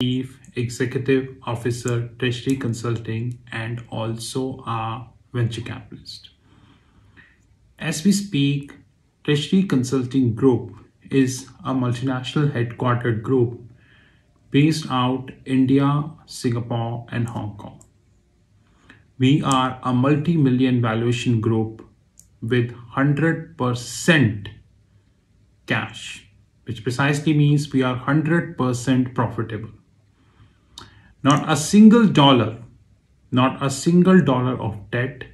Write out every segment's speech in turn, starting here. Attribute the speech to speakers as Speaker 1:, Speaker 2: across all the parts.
Speaker 1: Chief Executive Officer, Treasury Consulting, and also a venture capitalist. As we speak, Treasury Consulting Group is a multinational headquartered group based out India, Singapore, and Hong Kong. We are a multi-million valuation group with 100% cash, which precisely means we are 100% profitable. Not a single dollar, not a single dollar of debt,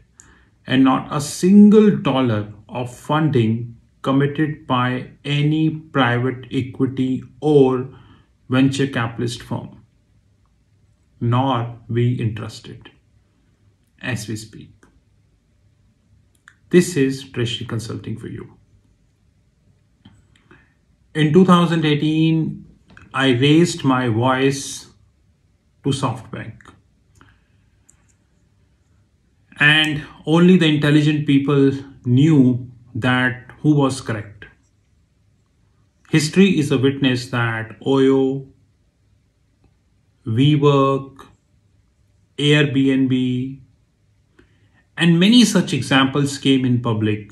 Speaker 1: and not a single dollar of funding committed by any private equity or venture capitalist firm, nor we entrusted as we speak. This is Treasury Consulting for you. In 2018, I raised my voice to SoftBank. And only the intelligent people knew that who was correct. History is a witness that Oyo, WeWork, Airbnb, and many such examples came in public,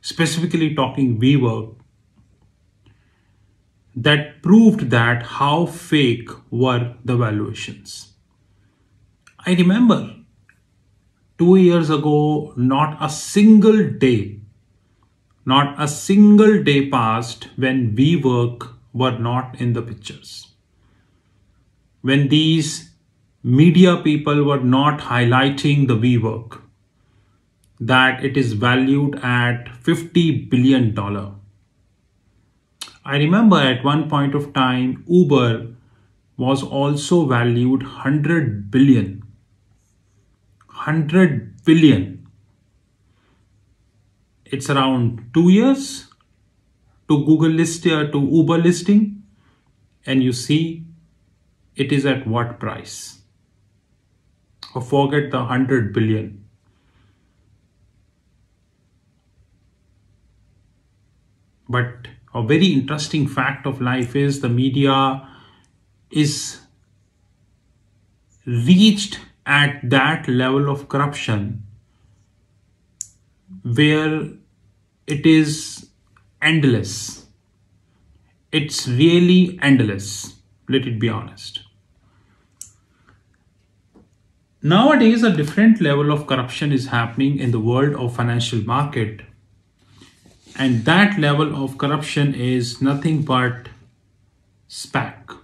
Speaker 1: specifically talking WeWork, that proved that how fake were the valuations. I remember two years ago, not a single day, not a single day passed when WeWork were not in the pictures. When these media people were not highlighting the WeWork, that it is valued at $50 billion. I remember at one point of time, Uber was also valued 100 billion. 100 billion. It's around two years to Google list uh, to Uber listing, and you see it is at what price. Or forget the 100 billion. But a very interesting fact of life is the media is reached at that level of corruption where it is endless. It's really endless, let it be honest. Nowadays, a different level of corruption is happening in the world of financial market and that level of corruption is nothing but SPAC.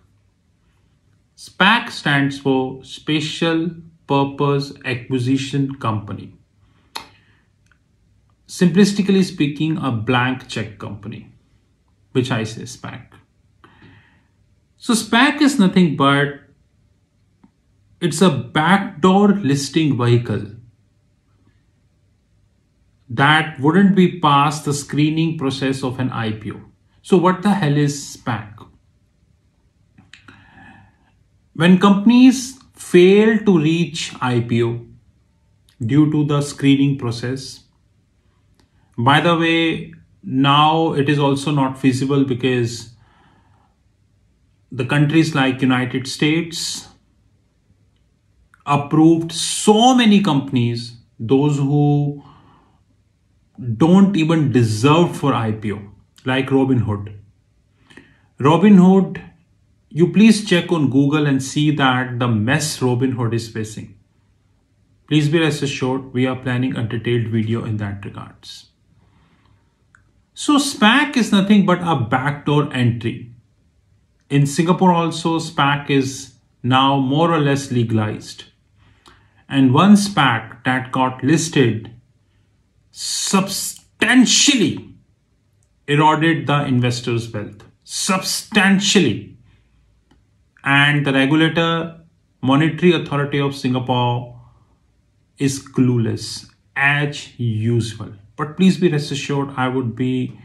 Speaker 1: SPAC stands for Special Purpose Acquisition Company. Simplistically speaking, a blank check company, which I say SPAC. So SPAC is nothing but it's a backdoor listing vehicle that wouldn't be past the screening process of an IPO. So what the hell is SPAC? When companies fail to reach IPO due to the screening process, by the way, now it is also not feasible because the countries like United States approved so many companies, those who don't even deserve for IPO, like Robinhood. Robinhood, you please check on Google and see that the mess Robinhood is facing. Please be rest assured, we are planning a detailed video in that regards. So SPAC is nothing but a backdoor entry. In Singapore also, SPAC is now more or less legalized. And one SPAC that got listed substantially eroded the investor's wealth. Substantially. And the regulator, Monetary Authority of Singapore, is clueless as usual. But please be rest assured, I would be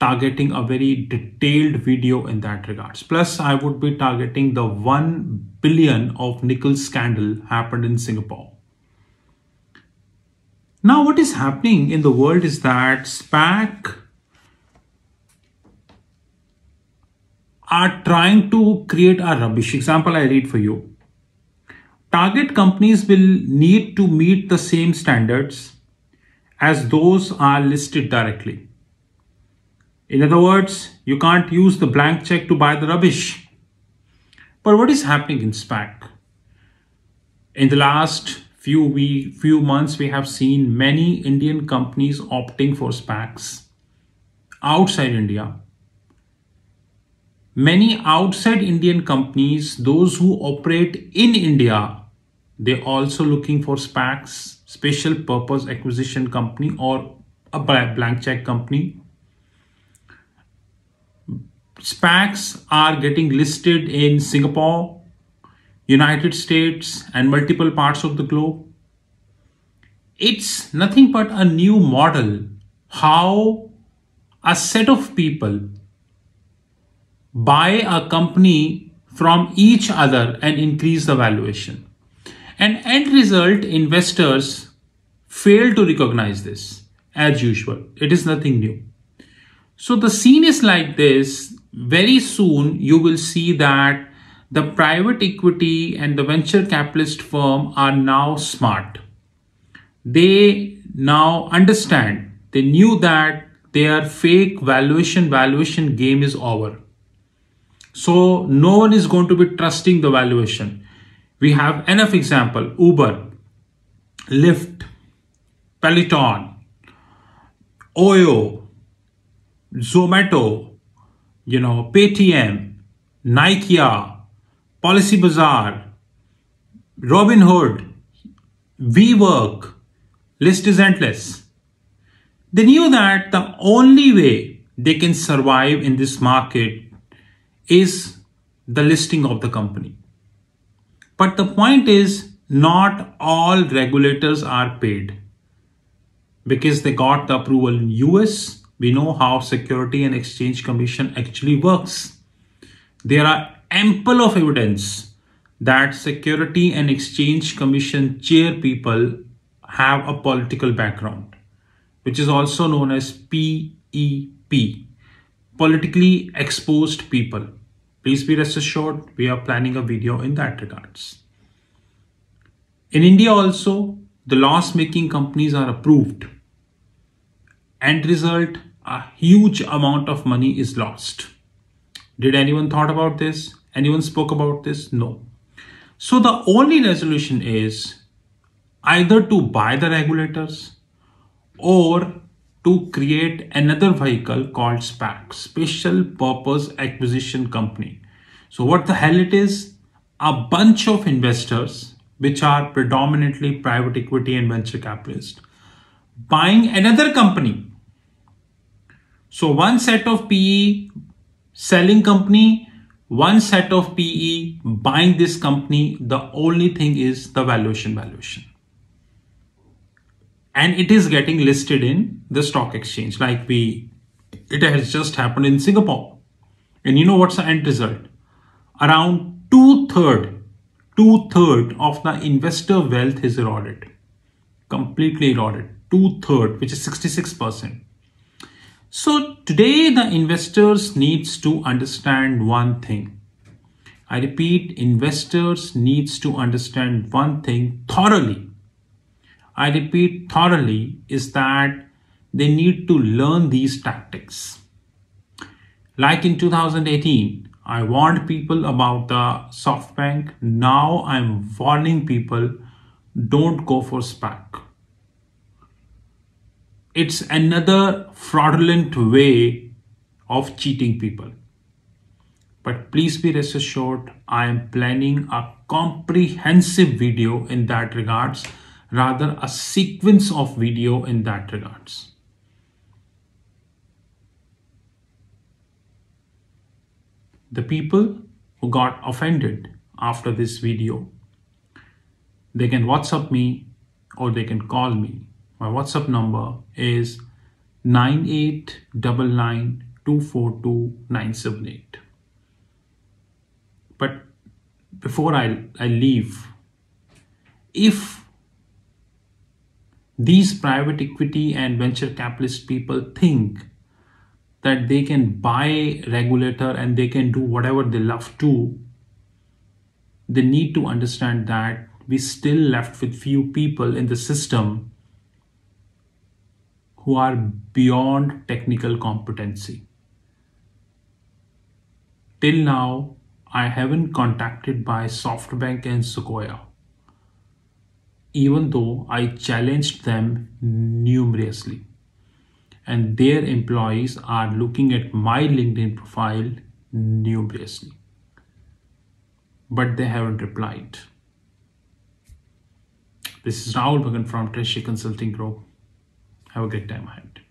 Speaker 1: targeting a very detailed video in that regards. Plus, I would be targeting the 1 billion of nickel scandal happened in Singapore. Now, what is happening in the world is that SPAC are trying to create a rubbish. Example I read for you. Target companies will need to meet the same standards as those are listed directly. In other words, you can't use the blank check to buy the rubbish. But what is happening in SPAC? In the last few we few months, we have seen many Indian companies opting for SPACs outside India Many outside Indian companies, those who operate in India, they're also looking for SPACs, special purpose acquisition company or a blank check company. SPACs are getting listed in Singapore, United States and multiple parts of the globe. It's nothing but a new model how a set of people buy a company from each other and increase the valuation. And end result, investors fail to recognize this as usual. It is nothing new. So the scene is like this. Very soon you will see that the private equity and the venture capitalist firm are now smart. They now understand, they knew that their fake valuation valuation game is over so no one is going to be trusting the valuation. We have enough example, Uber, Lyft, Peloton, Oyo, Zomato, you know, Paytm, Nykaa, Policy Bazaar, Robinhood, WeWork, list is endless. They knew that the only way they can survive in this market is the listing of the company. But the point is not all regulators are paid because they got the approval in US. We know how Security and Exchange Commission actually works. There are ample of evidence that Security and Exchange Commission chair people have a political background, which is also known as PEP, politically exposed people. Please be rest assured, we are planning a video in that regards. In India also, the loss-making companies are approved. End result, a huge amount of money is lost. Did anyone thought about this? Anyone spoke about this? No. So the only resolution is either to buy the regulators or to create another vehicle called SPAC, Special Purpose Acquisition Company. So what the hell it is? A bunch of investors, which are predominantly private equity and venture capitalists, buying another company. So one set of PE selling company, one set of PE buying this company. The only thing is the valuation valuation and it is getting listed in the stock exchange like we it has just happened in Singapore. And you know what's the end result? Around two-third, two-third of the investor wealth is eroded. Completely eroded. Two-third, which is 66%. So today the investors needs to understand one thing. I repeat, investors needs to understand one thing thoroughly I repeat thoroughly, is that they need to learn these tactics. Like in 2018, I warned people about the SoftBank. Now I'm warning people don't go for SPAC. It's another fraudulent way of cheating people. But please be rest assured, I am planning a comprehensive video in that regards rather a sequence of video in that regards. The people who got offended after this video, they can WhatsApp me or they can call me. My WhatsApp number is 9899242978. But before I, I leave, if these private equity and venture capitalist people think that they can buy regulator and they can do whatever they love to, they need to understand that we still left with few people in the system who are beyond technical competency. Till now, I haven't contacted by SoftBank and Sequoia, even though I challenged them numerously. And their employees are looking at my LinkedIn profile numerously. But they haven't replied. This is Rahul Magan from Treasury Consulting Group. Have a great time ahead.